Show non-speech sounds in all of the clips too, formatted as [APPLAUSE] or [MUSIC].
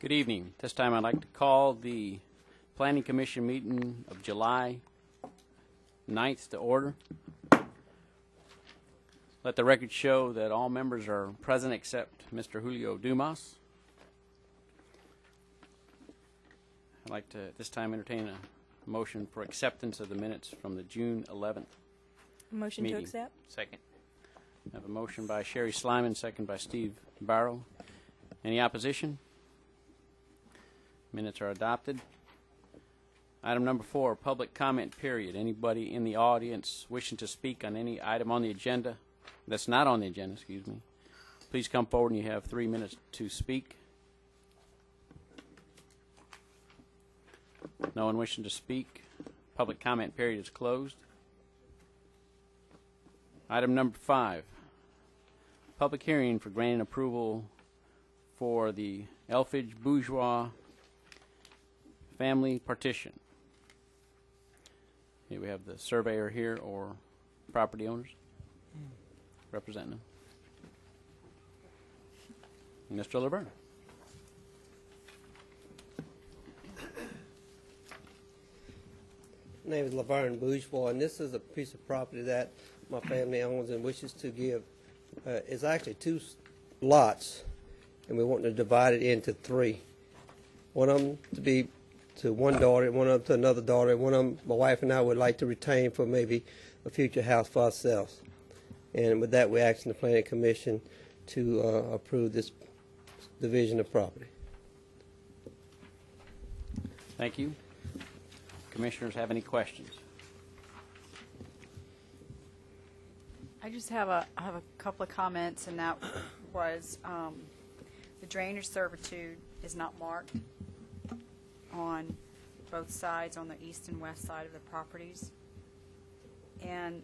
Good evening. This time I'd like to call the Planning Commission meeting of July 9th to order. Let the record show that all members are present except Mr. Julio Dumas. I'd like to, at this time, entertain a motion for acceptance of the minutes from the June 11th Motion to accept? Second. I have a motion by Sherry Slyman, second by Steve Barrow. Any opposition? Minutes are adopted. Item number four, public comment period. Anybody in the audience wishing to speak on any item on the agenda, that's not on the agenda, excuse me, please come forward and you have three minutes to speak. No one wishing to speak. Public comment period is closed. Item number five, public hearing for granting approval for the Elfage Bourgeois family partition. Here we have the surveyor here or property owners representing them. Mr. Laverne. My name is Laverne Bourgeois, and this is a piece of property that my family owns and wishes to give. Uh, It's actually two lots, and we want to divide it into three. One of them to be to one daughter, and one of them to another daughter, and one of them, my wife and I would like to retain for maybe a future house for ourselves. And with that, we're asking the planning commission to uh, approve this division of property. Thank you. Commissioners have any questions? I just have a, I have a couple of comments, and that was, um, the drainage servitude is not marked on both sides, on the east and west side of the properties. And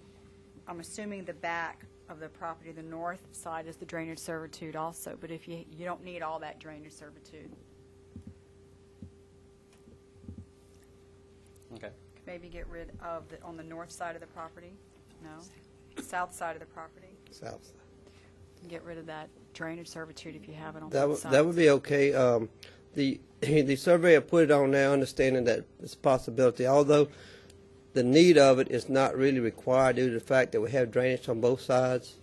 I'm assuming the back of the property, the north side is the drainage servitude also, but if you, you don't need all that drainage servitude. Okay. Maybe get rid of the, on the north side of the property? No? South side of the property? South side. Get rid of that drainage servitude if you have it on That both would, sides. that would be okay. Um, the, [LAUGHS] the surveyor put it on there, understanding that it's a possibility, although the need of it is not really required due to the fact that we have drainage on both sides.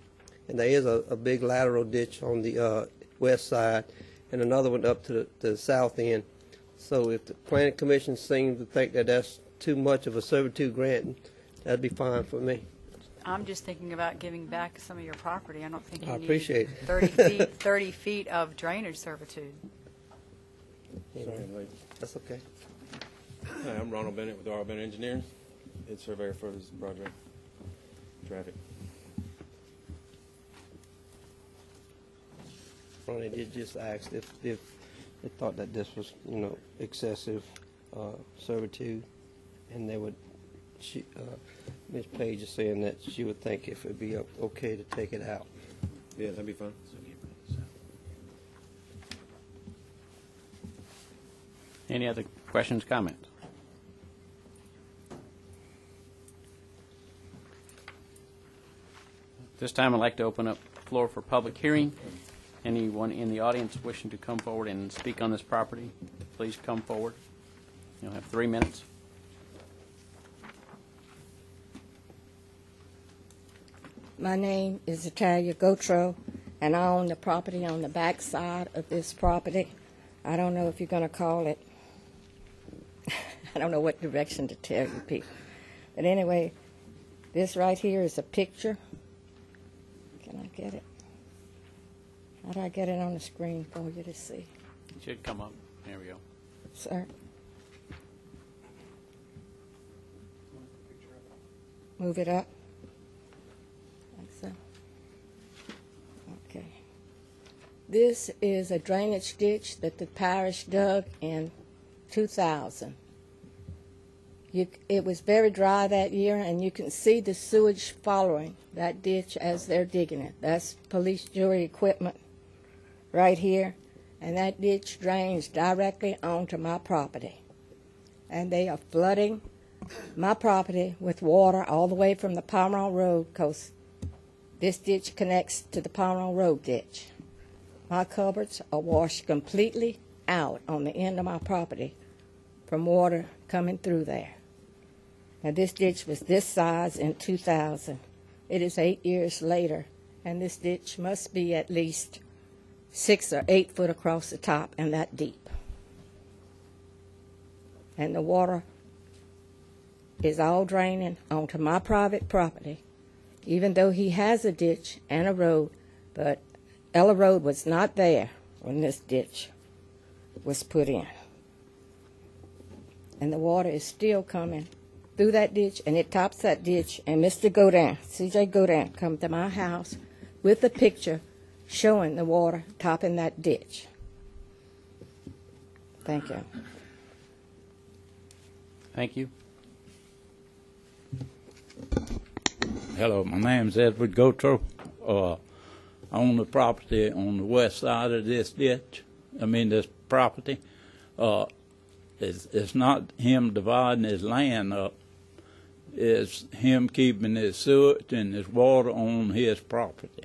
And there is a, a big lateral ditch on the, uh, west side and another one up to the, to the south end. So if the planning commission seems to think that that's too much of a servitude grant, that'd be fine for me. I'm just thinking about giving back some of your property. I don't think you I need appreciate it. 30 feet, [LAUGHS] 30 feet of drainage servitude. Sorry, I'm late. That's okay. Hi, I'm Ronald Bennett with R. Bennett Engineers, head surveyor for this project. Traffic. Ronnie did just ask if, if they thought that this was, you know, excessive uh, servitude, and they would, she, uh, Ms. Paige is saying that she would think if it'd be o- okay to take it out. Yeah, that'd be fine. Any other questions, comments? This time, I'd like to open up the floor for public hearing. Anyone in the audience wishing to come forward and speak on this property, please come forward. You'll have three minutes. My name is Italia Gotro, and I own the property on the back side of this property. I don't know if you're going to call it, [LAUGHS] I don't know what direction to tell you people. But anyway, this right here is a picture. Can I get it? How do I get it on the screen for you to see? It Should come up. There we go. Sir? Move it up? Like so? Okay. This is a drainage ditch that the parish dug in 2000. You, it was very dry that year, and you can see the sewage following that ditch as they're digging it. That's police jury equipment right here, and that ditch drains directly onto my property. And they are flooding my property with water all the way from the Pomerol Road, because this ditch connects to the Pomerol Road ditch. My cupboards are washed completely out on the end of my property from water coming through there. Now, this ditch was this size in 2000. It is eight years later, and this ditch must be at least six or eight foot across the top and that deep. And the water is all draining onto my private property, even though he has a ditch and a road, but Ella Road was not there when this ditch was put in. And the water is still coming through that ditch, and it tops that ditch. And Mr. Godin, C.J. Godin, come to my house with a picture showing the water topping that ditch. Thank you. Thank you. Hello, my name's Edward Gotro. Uh, I own the property on the west side of this ditch. I mean, this property. Uh, it's, it's not him dividing his land up. It's him keeping his sewage and his water on his property.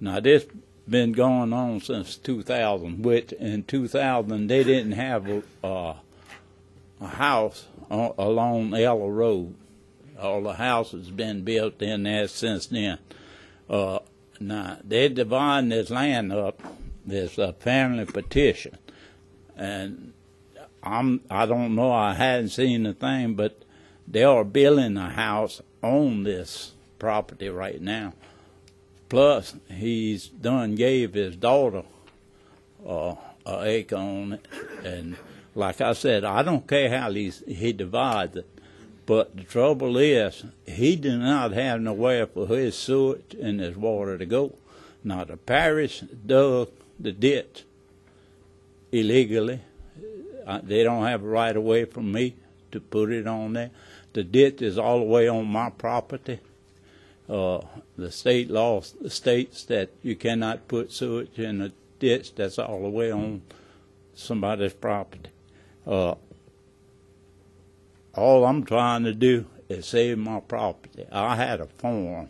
Now, this been going on since 2000, which in 2000 they didn't have a, uh, a house on, along Ella Road. All the houses been built in there since then. Uh, now they dividing this land up. There's a family petition, and I'm I don't know. I hadn't seen the thing, but they are building a house on this property right now. Plus, he's done gave his daughter uh, a acre on it, and like I said, I don't care how he he divides it. But the trouble is, he did not have nowhere for his sewage and his water to go. Now, the parish dug the ditch illegally. Uh, they don't have a right of way from me to put it on there. The ditch is all the way on my property. Uh, the state law states that you cannot put sewage in a ditch that's all the way on somebody's property. Uh, all I'm trying to do is save my property. I had a farm,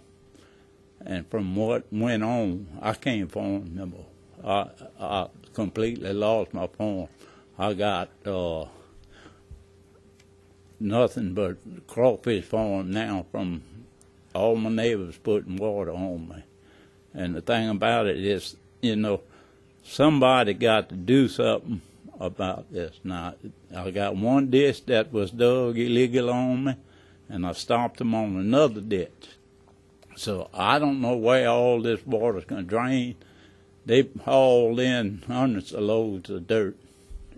and from what went on, I can't farm no more. I, I completely lost my farm. I got uh, nothing but crawfish farm now from all my neighbors putting water on me. And the thing about it is, you know, somebody got to do something about this. Now, I got one ditch that was dug illegal on me, and I stopped them on another ditch. So I don't know where all this water's going to drain. They hauled in hundreds of loads of dirt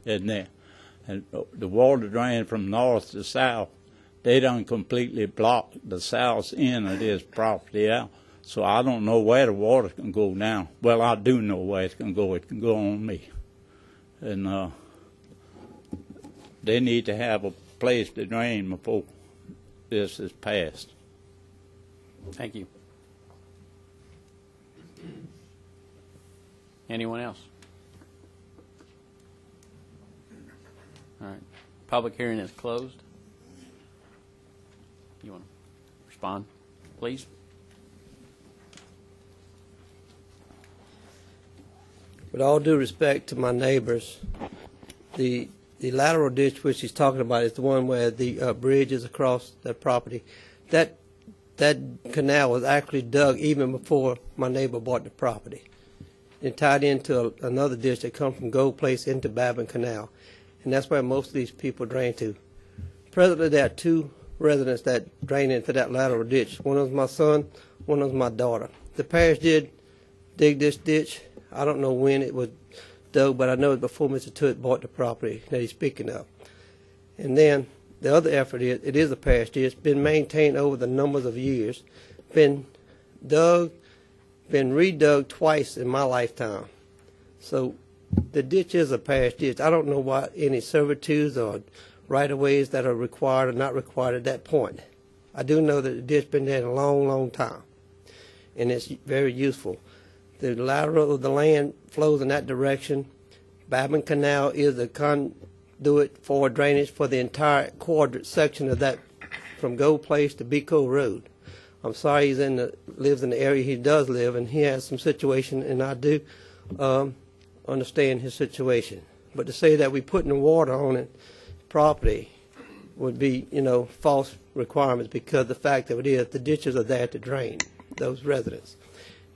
in there, and the water drained from north to south. They done completely blocked the south end of this property out. So I don't know where the water can go now. Well, I do know where it can go. It can go on me and uh, they need to have a place to drain before this is passed. Thank you. Anyone else? All right. Public hearing is closed. You want to respond, please? With all due respect to my neighbors, the the lateral ditch which he's talking about is the one where the uh, bridge is across that property. That that canal was actually dug even before my neighbor bought the property. It tied into a, another ditch that comes from Gold Place into Babin Canal, and that's where most of these people drain to. Presently, there are two residents that drain into that lateral ditch. One is my son, one is my daughter. The parish did dig this ditch. I don't know when it was dug, but I know it before Mr. Tuitt bought the property that he's speaking of. And then the other effort is it is a parish ditch. It's been maintained over the numbers of years, been dug, been redug twice in my lifetime. So the ditch is a parish ditch. I don't know what any servitudes or right of ways that are required or not required at that point. I do know that the ditch been there a long, long time, and it's very useful. The lateral of the land flows in that direction. Babin Canal is the conduit for drainage for the entire quadrant section of that from Gold Place to Beco Road. I'm sorry he's in the lives in the area he does live, and he has some situation, and I do um, understand his situation. But to say that we putting the water on it property would be, you know, false requirements because the fact of it is, the ditches are there to drain those residents.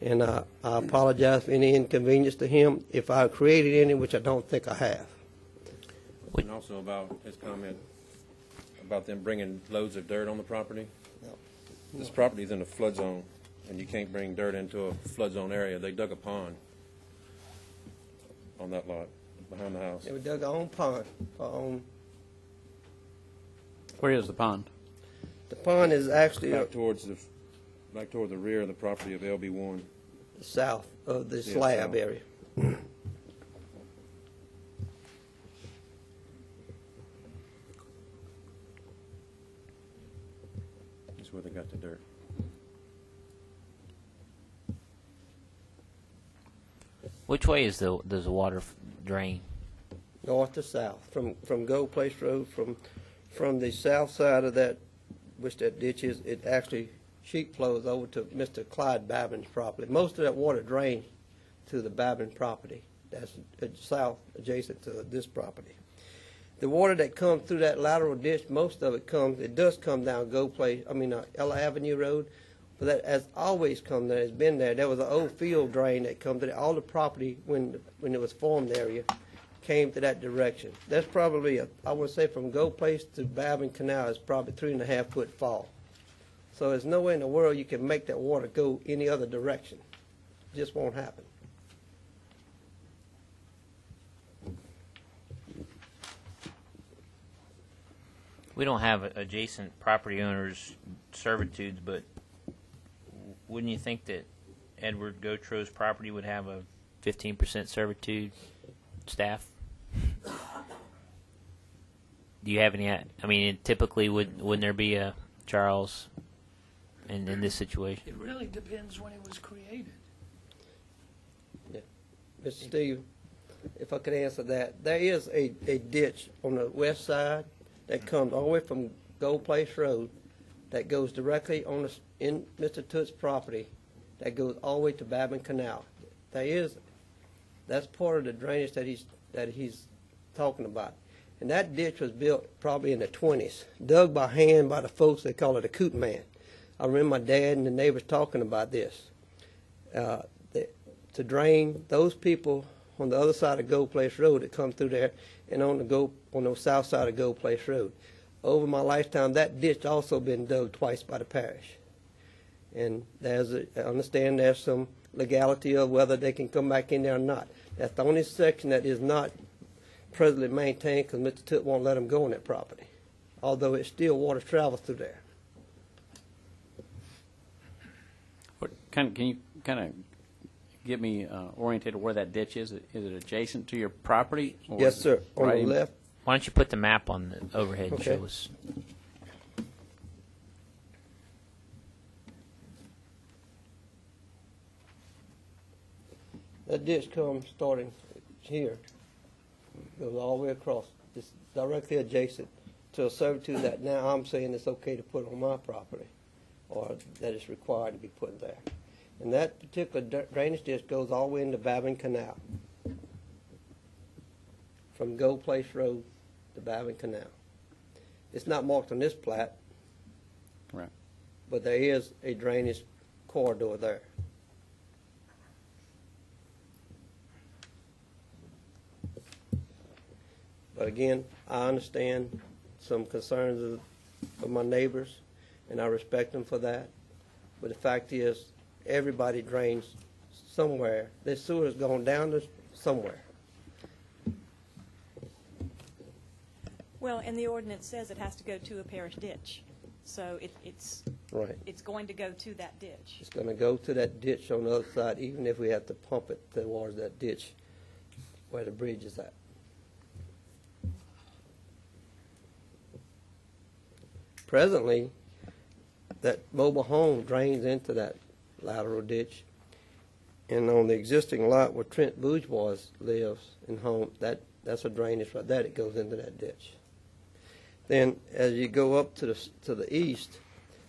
And uh, I apologize for any inconvenience to him if I created any, which I don't think I have. And also about his comment about them bringing loads of dirt on the property. This property is in a flood zone, and you can't bring dirt into a flood zone area. They dug a pond on that lot behind the house. And we dug our own pond, our own, Where is the pond? the pond is actually Back towards the, back toward the rear of the property of LB one. south of the Yeah, slab south. area. That's where they got the dirt. Which way is the does the water drain? north to south, from, from Gold Place Road, from, from the south side of that, which that ditch is, it actually sheet flows over to Mr. Clyde Babin's property. Most of that water drains to the Babin property. That's south, adjacent to this property. The water that comes through that lateral ditch, most of it comes, it does come down Gold Place, I mean, uh, Ella Avenue Road, but that has always come there, it's been there. There was an old field drain that come to, all the property, when, when it was formed area, came to that direction. That's probably, a, I would say from Gold Place to Babin Canal is probably three and a half foot fall. So there's no way in the world you can make that water go any other direction. It Just won't happen. We don't have adjacent property owners servitudes, but wouldn't you think that Edward Gotro's property would have a 15% servitude staff? Do you have any? I mean, typically, would wouldn't there be a Charles in in this situation? It really depends when it was created. Mr. Steve, if I could answer that, there is a, a ditch on the west side that comes all the way from Gold Place Road that goes directly on the, in Mr. Toots' property, that goes all the way to Babin Canal. There is, that's part of the drainage that he's, that he's talking about. And that ditch was built probably in the twenties, dug by hand by the folks, they call it a coot man. I remember my dad and the neighbors talking about this. Uh, the- to drain those people on the other side of Gold Place Road that come through there and on the go, on the south side of Gold Place Road. Over my lifetime, that ditch also been dug twice by the parish. And there's, a, I understand there's some legality of whether they can come back in there or not. That's the only section that is not presently maintained because Mr. Toot won't let them go on that property. Although it's still water travels through there. What kind? Can you kind of get me uh, oriented to where that ditch is? Is it adjacent to your property? or Yes, sir. On right the left, Why don't you put the map on the overhead and Okay. show us? That ditch comes starting here, goes all the way across, it's directly adjacent to a servitude that now I'm saying it's okay to put on my property, or that it's required to be put there. And that particular dra- drainage ditch goes all the way into Babin Canal, from Gold Place Road to Babin Canal. It's not marked on this plat, Right. but there is a drainage corridor there. But again, I understand some concerns of, of my neighbors, and I respect them for that. But the fact is, everybody drains somewhere. Their sewer's going down to somewhere. Well, and the ordinance says it has to go to a parish ditch. So it, it's, Right. it's going to go to that ditch. It's gonna go to that ditch on the other side, even if we have to pump it towards that ditch where the bridge is at. Presently, that mobile home drains into that lateral ditch. And on the existing lot where Trent Bourgeois lives and home, that, that's a drainage right there, it goes into that ditch. Then as you go up to the, to the east,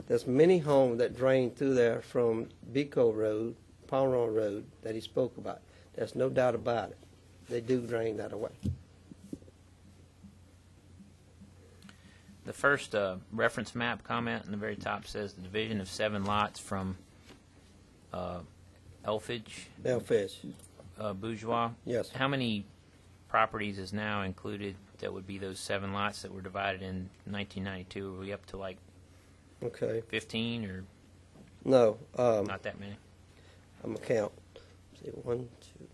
there's many homes that drain through there from Bico Road, Palron Road that he spoke about. There's no doubt about it. They do drain that away. The first uh, reference map comment in the very top says the division of seven lots from uh, Elfage, uh, Bourgeois. Yes. How many properties is now included that would be those seven lots that were divided in 1992? Are we up to like Okay. 15 or No, um, not that many? I'm gonna count. See, one, two.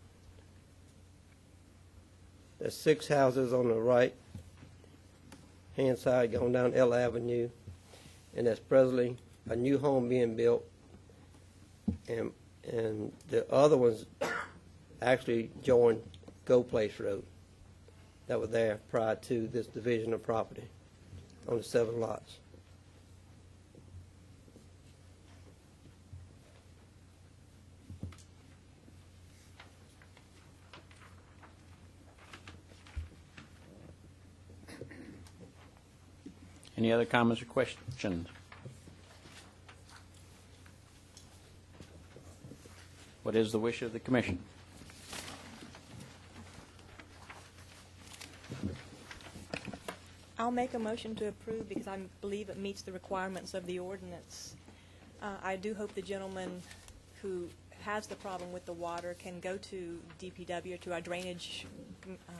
There's six houses on the right hand side going down L Avenue, and that's presently a new home being built. And and the other ones actually join Gold Place Road that were there prior to this division of property on the seven lots. Any other comments or questions? What is the wish of the commission? I'll make a motion to approve because I believe it meets the requirements of the ordinance. Uh, I do hope the gentleman who has the problem with the water can go to DPW or to our drainage, um,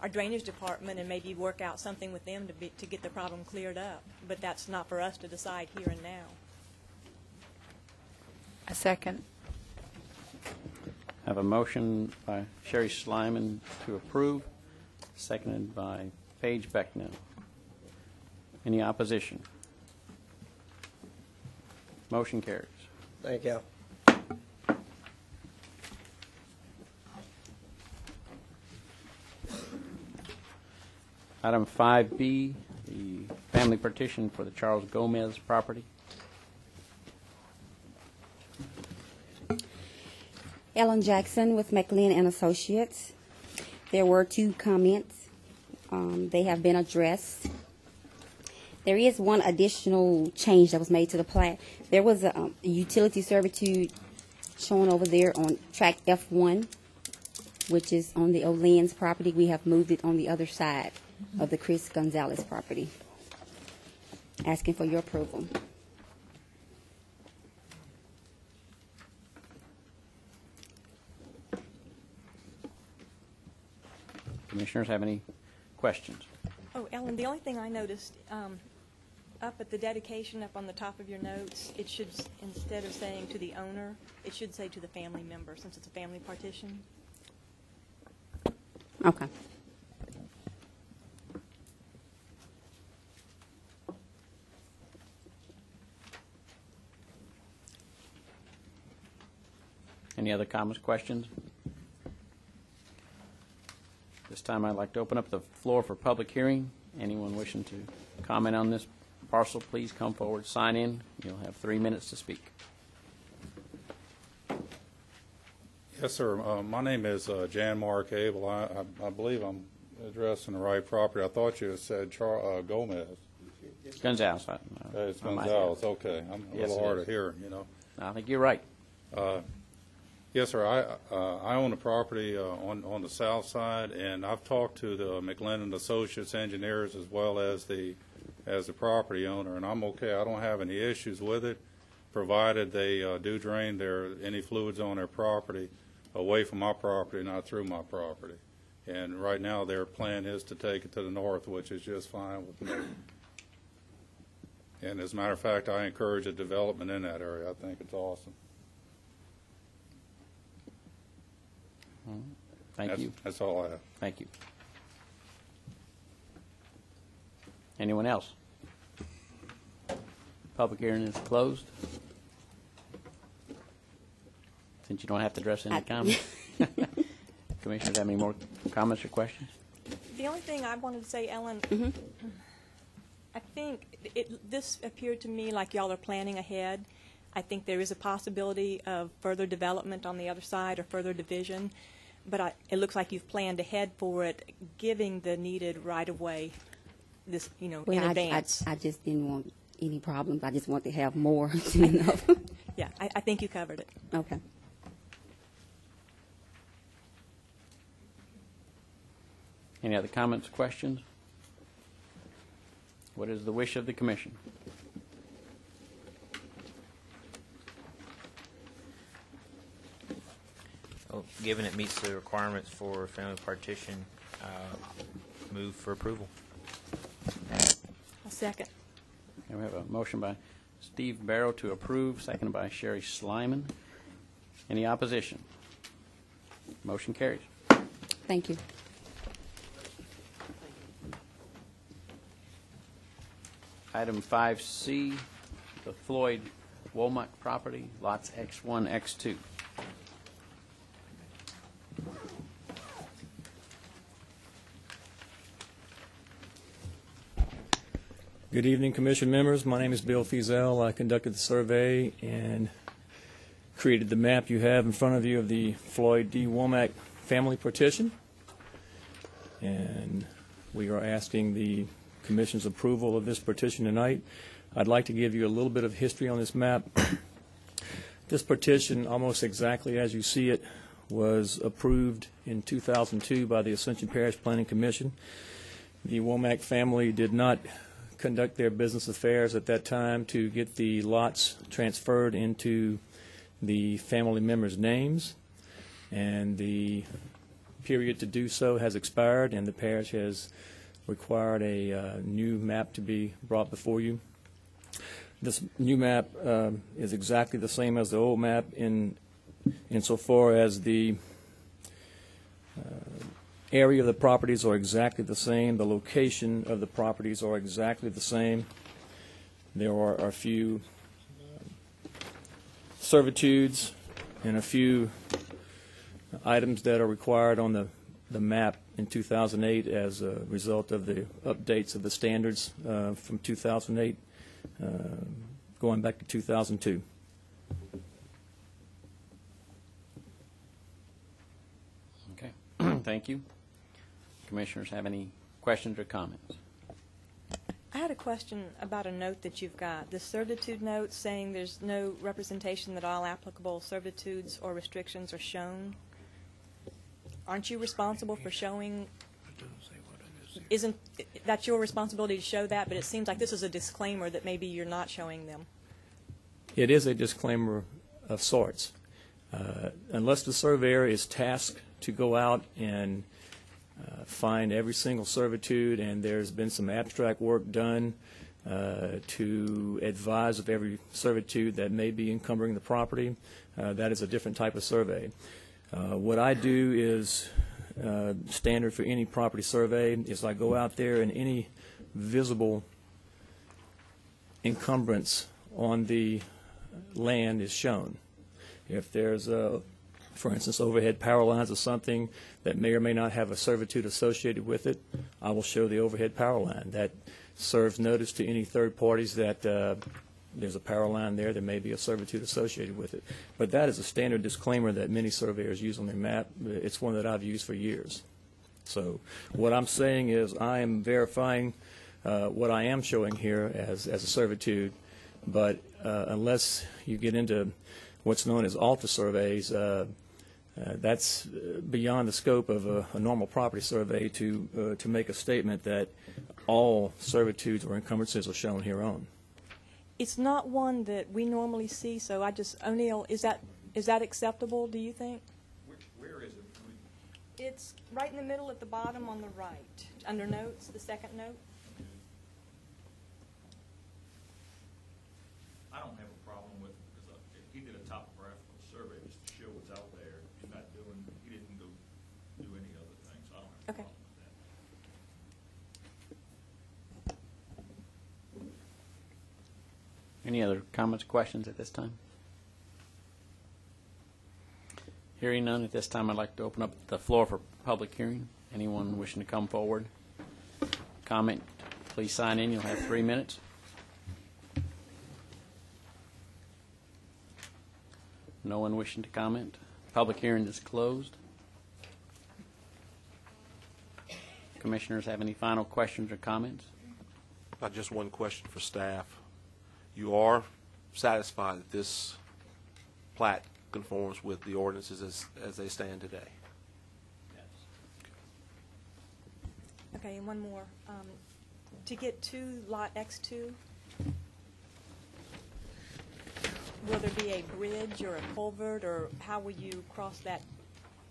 our drainage department and maybe work out something with them to be, to get the problem cleared up. But that's not for us to decide here and now. A second. Have a motion by Sherry Slyman to approve, seconded by Paige Becknell. Any opposition? Motion carries. Thank you. Item 5B, the family partition for the Charles Gomez property. Ellen Jackson with McLean and Associates. There were two comments. Um, they have been addressed. There is one additional change that was made to the plat. There was a um, utility servitude shown over there on track F1, which is on the O'Lynn's property. We have moved it on the other side of the Chris Gonzalez property. Asking for your approval. Commissioners have any questions? Oh, Ellen, the only thing I noticed, um, up at the dedication, up on the top of your notes, it should, s- instead of saying to the owner, it should say to the family member, since it's a family partition. Okay. Any other comments, questions? This time, I'd like to open up the floor for public hearing. Anyone wishing to comment on this parcel, please come forward, sign in. You'll have three minutes to speak. Yes, sir. Uh, My name is uh, Jan Mark Abel. I I- I believe I'm addressing the right property. I thought you had said Char- uh, Gomez. Gonzalez. I- Uh, It's I might- Gonzalez, okay. I'm a Yes, little it hard is. of hearing, you know. I think you're right. Yes, sir. I uh, I own a property uh, on on the south side, and I've talked to the McLennan Associates engineers as well as the as the property owner, and I'm okay. I don't have any issues with it, provided they uh, do drain their any fluids on their property away from my property, not through my property. And right now, their plan is to take it to the north, which is just fine with me. And as a matter of fact, I encourage a development in that area. I think it's awesome. Thank That's- you. That's all I have. Thank you. Anyone else? Public hearing is closed. Since you don't have to address any I- comments. [LAUGHS] Commissioners have any more comments or questions? The only thing I wanted to say, Ellen, mm-hmm. I think it, this appeared to me like y'all are planning ahead. I think there is a possibility of further development on the other side or further division, but I, it looks like you've planned ahead for it, giving the needed right-of-way this, you know, Well, in I, I, advance. I just didn't want any problems. I just want to have more than enough. [LAUGHS] Yeah, I, I think you covered it. okay. Any other comments, questions? What is the wish of the commission? Well, Given it meets the requirements for family partition, uh, move for approval. I'll second. Okay, we have a motion by Steve Barrow to approve, seconded by Sherry Slyman. Any opposition? Motion carries. Thank you. Item 5C, the Floyd Womack property, lots X1, X2. Good evening, Commission members. My name is Bill Fiesel. I conducted the survey and created the map you have in front of you of the Floyd D. Womack family partition. And we are asking the Commission's approval of this partition tonight. I'd like to give you a little bit of history on this map. [COUGHS] This partition, almost exactly as you see it, was approved in 2002 by the Ascension Parish Planning Commission. The Womack family did not conduct their business affairs at that time to get the lots transferred into the family members' names, and the period to do so has expired, and the parish has required a uh, new map to be brought before you. This new map um, is exactly the same as the old map in insofar as the uh, area of the properties are exactly the same, the location of the properties are exactly the same. There are a few um, servitudes and a few items that are required on the, the map in 2008 as a result of the updates of the standards uh, from 2008, uh, going back to 2002. Okay, [CLEARS THROAT] thank you. Commissioners have any questions or comments? I had a question about a note that you've got, the certitude note saying there's no representation that all applicable servitudes or restrictions are shown. Aren't you responsible for showing, isn't, that your responsibility to show that, but it seems like this is a disclaimer that maybe you're not showing them. It is a disclaimer of sorts. Uh, Unless the surveyor is tasked to go out and uh, find every single servitude, and there's been some abstract work done uh, to advise of every servitude that may be encumbering the property, uh, that is a different type of survey. Uh, What I do is, uh, standard for any property survey, is I go out there and any visible encumbrance on the land is shown. If there's, a, for instance, overhead power lines or something that may or may not have a servitude associated with it, I will show the overhead power line. That serves notice to any third parties that uh, there's a power line there, there may be a servitude associated with it. But that is a standard disclaimer that many surveyors use on their map. It's one that I've used for years. So what I'm saying is I am verifying uh, what I am showing here as, as a servitude, but uh, unless you get into what's known as ALTA surveys, uh, that's uh, beyond the scope of a, a normal property survey to, uh, to make a statement that all servitudes or encumbrances are shown hereon. It's not one that we normally see, so I just, O'Neill, is that, is that acceptable, do you think? Where is it? It's right in the middle at the bottom on the right, under notes, the second note. I don't have a problem with, because he did a topographical survey just to show what's out there. He's not doing, he didn't go do any other things, so I don't have a Okay. problem with that. Any other comments, questions at this time? Hearing none, at this time, I'd like to open up the floor for public hearing. Anyone wishing to come forward? Comment, please sign in, you'll have three minutes. No one wishing to comment? Public hearing is closed. Commissioners have any final questions or comments? Uh, Just one question for staff. You are satisfied that this plat conforms with the ordinances as, as they stand today? Yes. Okay, and one more. Um, To get to Lot X2, will there be a bridge or a culvert, or how will you cross that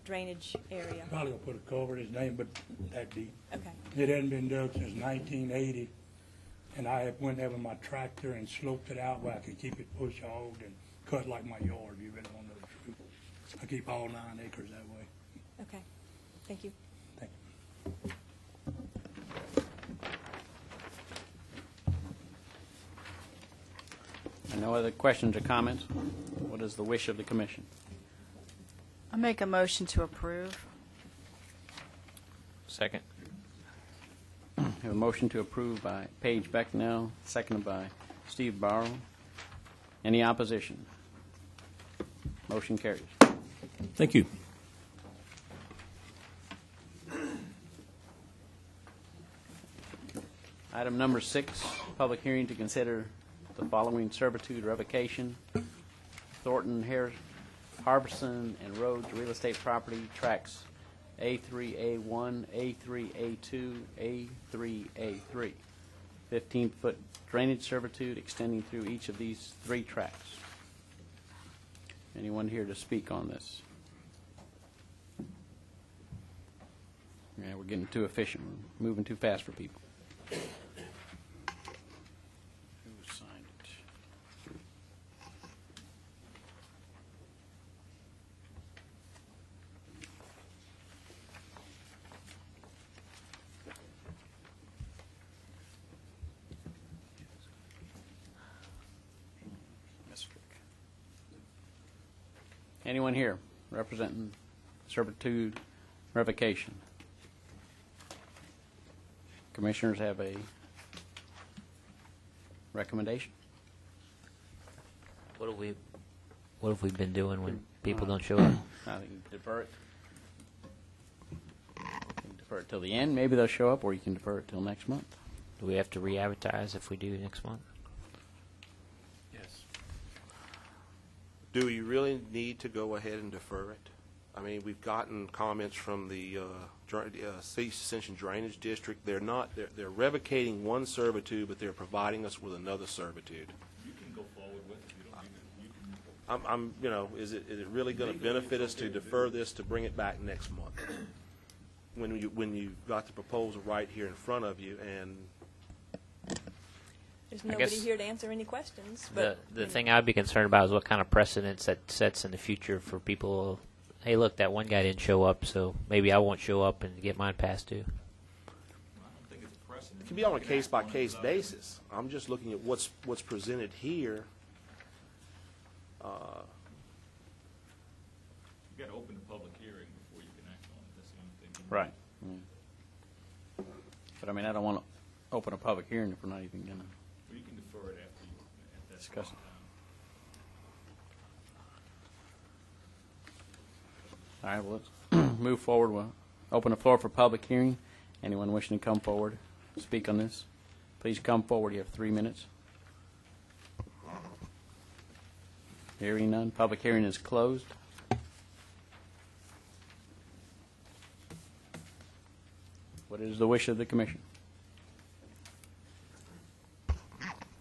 drainage area? Probably gonna put a culvert, his name, but that deep. Okay. It hadn't been dug since nineteen eighty, and I went there with my tractor and sloped it out where I could keep it push hogged and cut like my yard, if you really want to know the truth. I keep all nine acres that way. Okay, thank you. Thank And no other questions or comments? What is the wish of the commission? I make a motion to approve. Second. Have a motion to approve by Paige Becknell, seconded by Steve Barrow. Any opposition? Motion carries. Thank you. Item number six, public hearing to consider the following servitude revocation. Thornton, Harris, Harbison, and Rhodes Real Estate Property Tracks A3, A1, A3, A2, A3, A3. 15-foot drainage servitude extending through each of these three tracks. Anyone here to speak on this? Yeah, we're getting too efficient, We're moving too fast for people. Who signed it? Anyone here representing servitude revocation? Commissioners have a recommendation? What have we, what have we been doing when people don't show up? I think you defer it. You can Defer it till the end, maybe they'll show up, or you can defer it till next month. Do we have to re-advertise if we do next month? Do you really need to go ahead and defer it? I mean, we've gotten comments from the uh, dra- uh, Ascension Drainage District. They're not, they're they're revocating one servitude, but they're providing us with another servitude. You can go forward with it, you don't need to, you can, I'm, I'm, you know, is it, is it really going to benefit us to defer this to bring it back next month? [CLEARS THROAT] When you, when you've got the proposal right here in front of you, and There's I nobody guess here to answer any questions, The, but. the you know, thing I'd be concerned about is what kind of precedence that sets in the future for people, hey, look, that one guy didn't show up, so maybe I won't show up and get mine passed too. I don't think it's precedent. it can be on a case-by-case basis. I'm just looking at what's, what's presented here. Uh, You gotta open the public hearing before you can act on it, that's the only thing. Right. Mm. But I mean, I don't want to open a public hearing if we're not even going to Well, you can defer it after you, at that Discuss point in time. All right, well, let's [CLEARS THROAT] move forward. We'll open the floor for public hearing. Anyone wishing to come forward, speak on this, please come forward. You have three minutes. Hearing none, public hearing is closed. What is the wish of the commission? I'm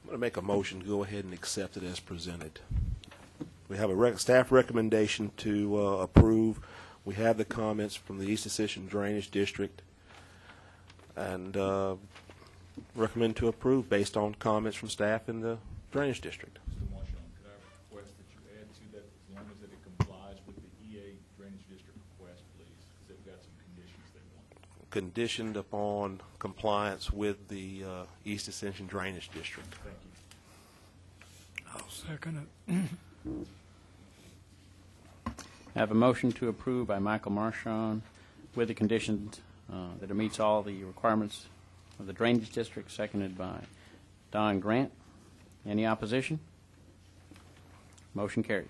going to make a motion to go ahead and accept it as presented. We have a rec- staff recommendation to uh, approve. We have the comments from the East Ascension Drainage District, and uh, recommend to approve based on comments from staff in the Drainage District. Mr. Marshall, could I request that you add to that, as long as that it complies with the EA Drainage District request, please, because they've got some conditions they want. Conditioned upon compliance with the uh, East Ascension Drainage District. Thank you. I'll second it. I have a motion to approve by Michael Marshon with the conditions uh, that it meets all the requirements of the Drainage District, seconded by Don Grant. Any opposition? Motion carries.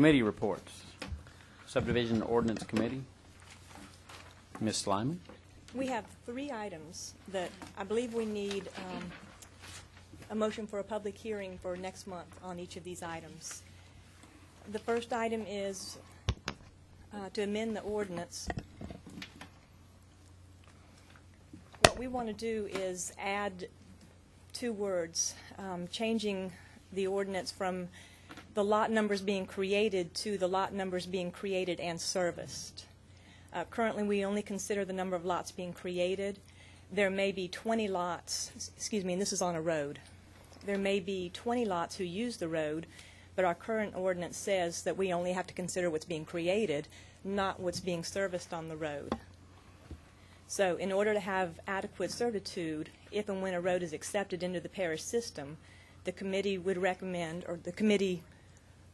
Committee reports. Subdivision Ordinance Committee. Ms. Slyman? We have three items that I believe we need um, a motion for a public hearing for next month on each of these items. The first item is uh, to amend the ordinance, what we want to do is add two words, um, changing the ordinance from the lot numbers being created to the lot numbers being created and serviced. Uh, Currently, we only consider the number of lots being created. There may be 20 lots, excuse me, and this is on a road. There may be 20 lots who use the road, but our current ordinance says that we only have to consider what's being created, not what's being serviced on the road. So in order to have adequate servitude, if and when a road is accepted into the parish system, the committee would recommend, or the committee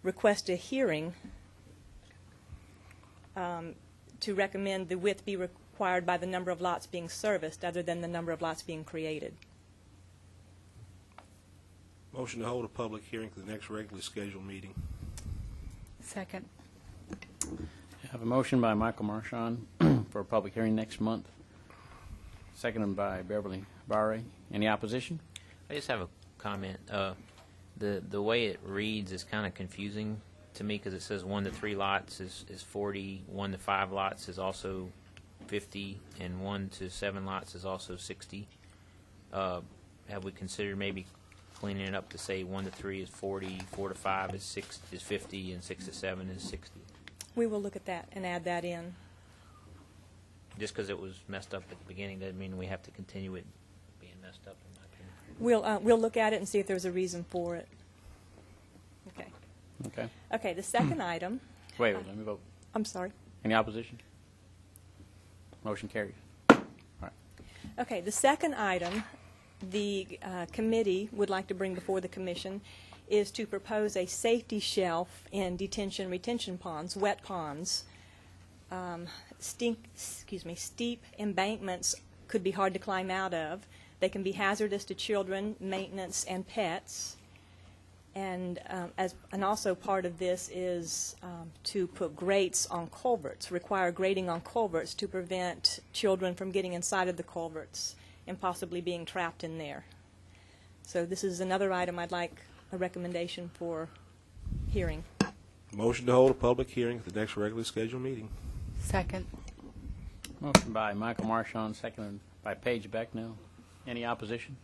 request a hearing um, to recommend the width be required by the number of lots being serviced other than the number of lots being created. Motion to hold a public hearing for the next regularly scheduled meeting. Second. I have a motion by Michael Marchand [CLEARS THROAT] for a public hearing next month, seconded by Beverly Barre. Any opposition? I just have a comment. Uh, the the way it reads is kind of confusing to me because it says one to three lots is, is 40, one to five lots is also 50, and one to seven lots is also 60. Uh, have we considered maybe cleaning it up to say one to three is 40, four to five is six is 50, and six to seven is 60? We will look at that and add that in. Just because it was messed up at the beginning doesn't mean we have to continue it being messed up. In my opinion. We'll, uh, we'll look at it and see if there's a reason for it. Okay. Okay. Okay, the second item, Wait, wait, let me vote. I'm sorry. Any opposition? Motion carries. All right. Okay, the second item the uh, committee would like to bring before the commission is to propose a safety shelf in detention retention ponds, wet ponds. Um, stink, excuse me, steep embankments could be hard to climb out of. They can be hazardous to children, maintenance, and pets. And um, as and also part of this is um, to put grates on culverts, require grading on culverts to prevent children from getting inside of the culverts and possibly being trapped in there. So this is another item I'd like a recommendation for hearing. Motion to hold a public hearing at the next regularly scheduled meeting. Second. Motion by Michael Marchand, seconded by Paige Becknell. Any opposition?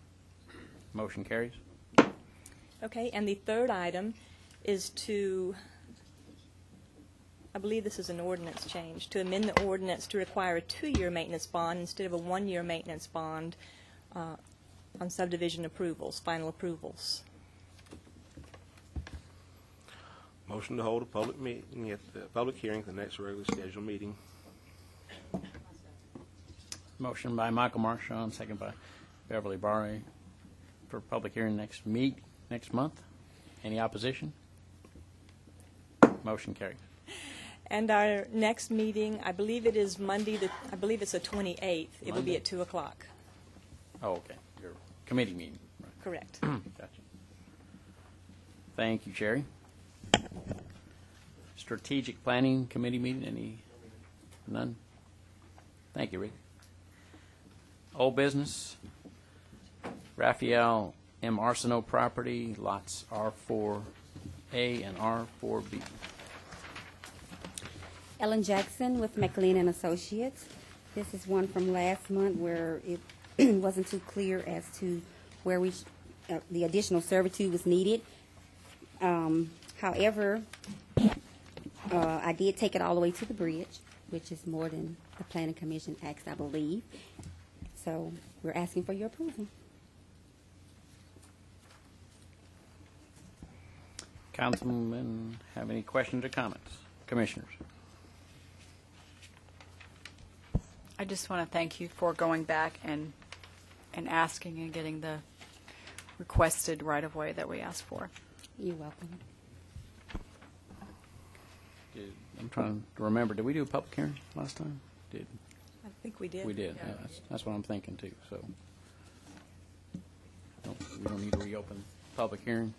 Motion carries. Okay, and the third item is to, I believe this is an ordinance change, to amend the ordinance to require a two-year maintenance bond instead of a one-year maintenance bond uh, on subdivision approvals, final approvals. Motion to hold a public meeting at the public hearing at the next regularly scheduled meeting. Motion by Michael Marchand, second by Beverly Barre for public hearing next meet, next month. Any opposition? Motion carried. And our next meeting, I believe it is Monday, the I believe it's the 28th. It will Monday. be at 2 o'clock. Oh, okay. Your committee meeting. Right. Correct. Gotcha. Thank you, Sherry. Strategic Planning Committee meeting, any? None? Thank you, Rick. Old business, Raphael M. Arsenault property, lots R4A and R4B. Ellen Jackson with McLean and Associates. This is one from last month where it [CLEARS THROAT] wasn't too clear as to where we, sh- uh, the additional servitude was needed. Um, However, uh, I did take it all the way to the bridge, which is more than the planning commission asked, I believe. So we're asking for your approval. Councilmen have any questions or comments? Commissioners? I just want to thank you for going back and, and asking and getting the requested right-of-way that we asked for. You're welcome. Did- I'm trying to remember, did we do a public hearing last time? Did, I think we did. we did, yeah, that's, that's what I'm thinking too, so. Don't- We don't need to reopen public hearing.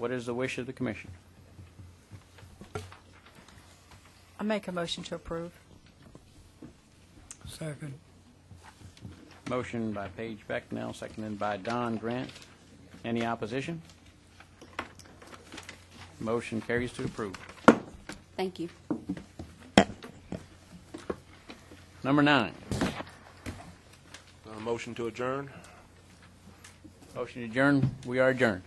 What is the wish of the commission? I make a motion to approve. Second. Motion by Paige Becknell, seconded by Don Grant. Any opposition? Motion carries to approve. Thank you. Number nine. Uh, motion to adjourn? Motion adjourned. We are adjourned.